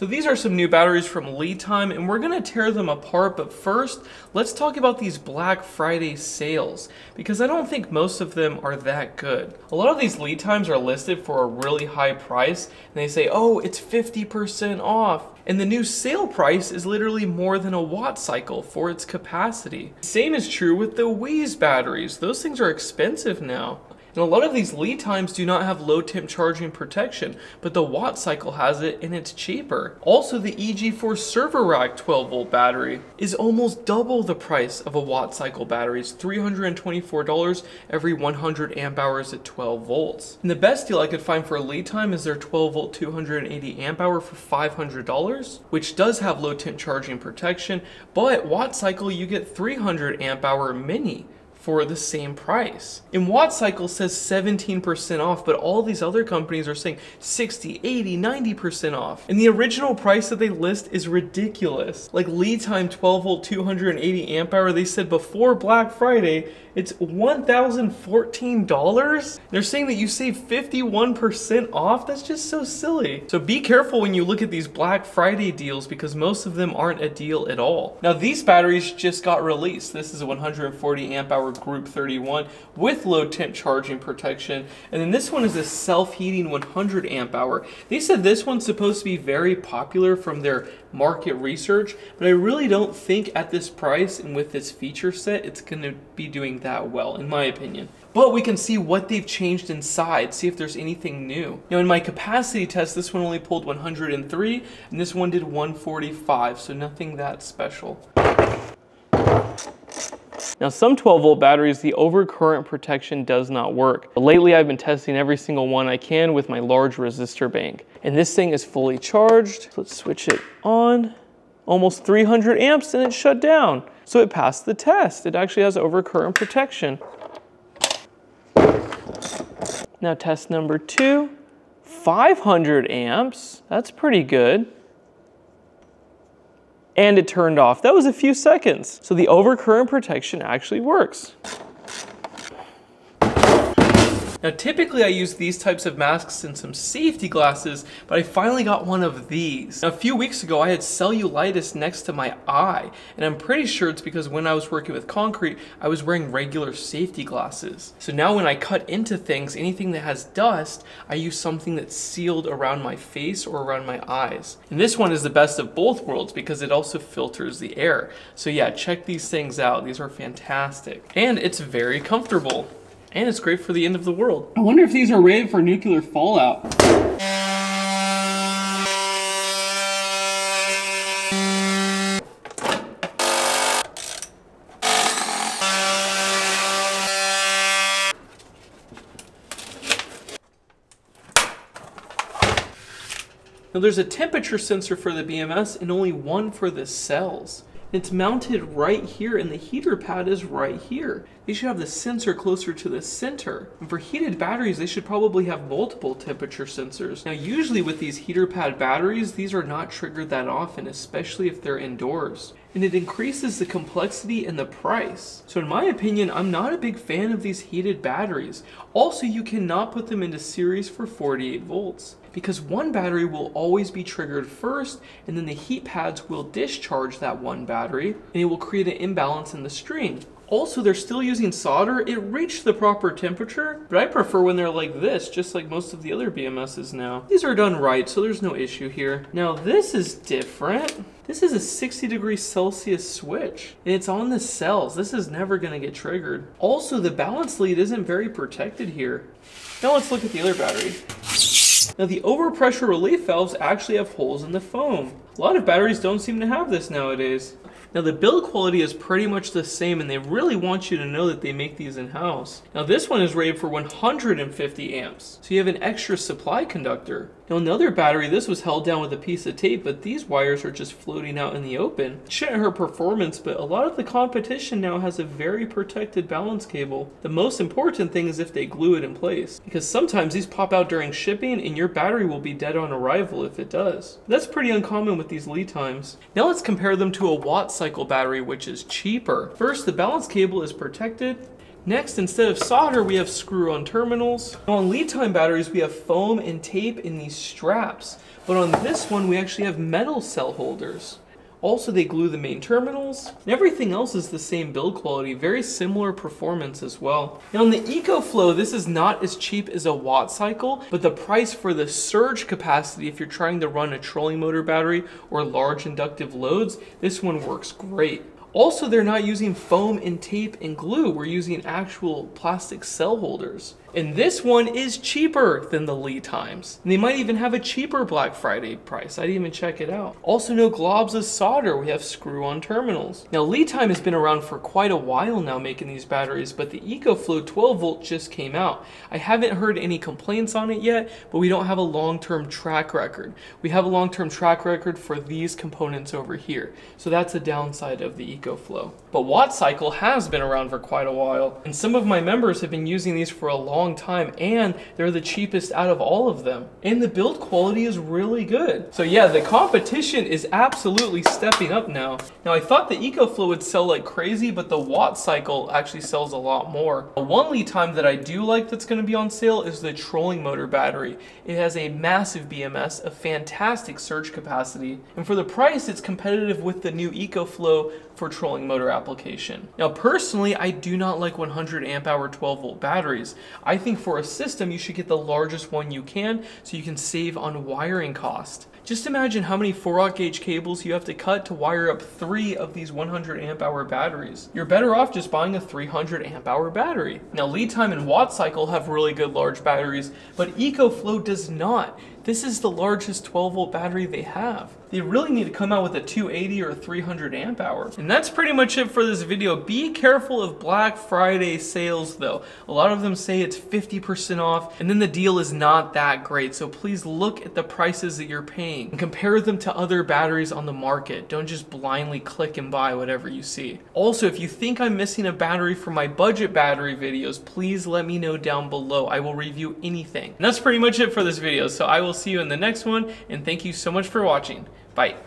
So these are some new batteries from LiTime and we're gonna tear them apart, but first, let's talk about these Black Friday sales because I don't think most of them are that good. A lot of these LiTimes are listed for a really high price and they say, oh, it's 50% off. And the new sale price is literally more than a Wattcycle for its capacity. Same is true with the Wii's batteries. Those things are expensive now. And a lot of these LiTimes do not have low temp charging protection, but the Wattcycle has it and it's cheaper. Also, the EG4 server rack 12 volt battery is almost double the price of a Wattcycle battery. It's $324 every 100 amp hours at 12 volts. And the best deal I could find for a LiTime is their 12 volt 280 amp hour for $500, which does have low temp charging protection, but Wattcycle you get 300 amp hour mini for the same price. And Wattcycle says 17% off, but all these other companies are saying 60, 80, 90% off. And the original price that they list is ridiculous. Like LiTime 12 volt 280 amp hour, they said before Black Friday, it's $1,014? They're saying that you save 51% off? That's just so silly. So be careful when you look at these Black Friday deals because most of them aren't a deal at all. Now these batteries just got released. This is a 140 amp hour Group 31 with low temp charging protection. And then this one is a self-heating 100 amp hour. They said this one's supposed to be very popular from their market research, but I really don't think at this price and with this feature set, it's gonna be doing that well, in my opinion. But we can see what they've changed inside, see if there's anything new. Now in my capacity test, this one only pulled 103, and this one did 145, so nothing that special. Now some 12 volt batteries, the overcurrent protection does not work. But lately I've been testing every single one I can with my large resistor bank. And this thing is fully charged. So let's switch it on. Almost 300 amps and it shut down. So it passed the test. It actually has overcurrent protection. Now test number two, 500 amps. That's pretty good and it turned off. That was a few seconds. So the overcurrent protection actually works. Now typically I use these types of masks and some safety glasses, but I finally got one of these. Now, a few weeks ago I had cellulitis next to my eye, and I'm pretty sure it's because when I was working with concrete, I was wearing regular safety glasses. So now when I cut into things, anything that has dust, I use something that's sealed around my face or around my eyes. And this one is the best of both worlds because it also filters the air. So yeah, check these things out. These are fantastic. And it's very comfortable. And it's great for the end of the world. I wonder if these are rated for nuclear fallout. Now there's a temperature sensor for the BMS and only one for the cells. It's mounted right here and the heater pad is right here. They should have the sensor closer to the center. And for heated batteries, they should probably have multiple temperature sensors. Now usually with these heater pad batteries, these are not triggered that often, especially if they're indoors. And it increases the complexity and the price. So in my opinion, I'm not a big fan of these heated batteries. Also, you cannot put them into series for 48 volts because one battery will always be triggered first and then the heat pads will discharge that one battery and it will create an imbalance in the string. Also, they're still using solder. It reached the proper temperature, but I prefer when they're like this, just like most of the other BMSs now. These are done right, so there's no issue here. Now, this is different. This is a 60 degrees Celsius switch, and it's on the cells. This is never gonna get triggered. Also, the balance lead isn't very protected here. Now let's look at the other battery. Now the overpressure relief valves actually have holes in the foam. A lot of batteries don't seem to have this nowadays. Now the build quality is pretty much the same and they really want you to know that they make these in-house. Now this one is rated for 150 amps, so you have an extra supply conductor. Now another battery, this was held down with a piece of tape, but these wires are just floating out in the open. Shouldn't hurt performance, but a lot of the competition now has a very protected balance cable. The most important thing is if they glue it in place, because sometimes these pop out during shipping and your battery will be dead on arrival if it does. That's pretty uncommon with these LiTimes. Now let's compare them to a Wattcycle battery, which is cheaper. First, the balance cable is protected, Next, instead of solder, we have screw-on terminals. On LiTime batteries, we have foam and tape in these straps. But on this one, we actually have metal cell holders. Also, they glue the main terminals, and everything else is the same build quality, very similar performance as well. Now, on the EcoFlow, this is not as cheap as a Wattcycle, but the price for the surge capacity, if you're trying to run a trolling motor battery or large inductive loads, this one works great. Also, they're not using foam and tape and glue. We're using actual plastic cell holders. And this one is cheaper than the LiTimes. And they might even have a cheaper Black Friday price. I didn't even check it out. Also no globs of solder. We have screw-on terminals. Now LiTime has been around for quite a while now making these batteries, but the EcoFlow 12 volt just came out. I haven't heard any complaints on it yet, but we don't have a long-term track record. We have a long-term track record for these components over here. So that's a downside of the EcoFlow. But Wattcycle has been around for quite a while, and some of my members have been using these for a long long time and they're the cheapest out of all of them. And the build quality is really good. So yeah, the competition is absolutely stepping up now. Now I thought the EcoFlow would sell like crazy, but the Wattcycle actually sells a lot more. The one LiTime that I do like that's gonna be on sale is the trolling motor battery. It has a massive BMS, a fantastic surge capacity, and for the price, it's competitive with the new EcoFlow for trolling motor application. Now personally, I do not like 100 amp hour 12 volt batteries. I think for a system, you should get the largest one you can so you can save on wiring cost. Just imagine how many 4 aught gauge cables you have to cut to wire up three of these 100 amp hour batteries. You're better off just buying a 300 amp hour battery. Now LiTime and Wattcycle have really good large batteries, but EcoFlow does not. This is the largest 12 volt battery they have. They really need to come out with a 280 or 300 amp hour. And that's pretty much it for this video. Be careful of Black Friday sales though. A lot of them say it's 50% off and then the deal is not that great. So please look at the prices that you're paying and compare them to other batteries on the market. Don't just blindly click and buy whatever you see. Also, if you think I'm missing a battery for my budget battery videos, please let me know down below. I will review anything. And that's pretty much it for this video. So I will see you in the next one and thank you so much for watching. Bye.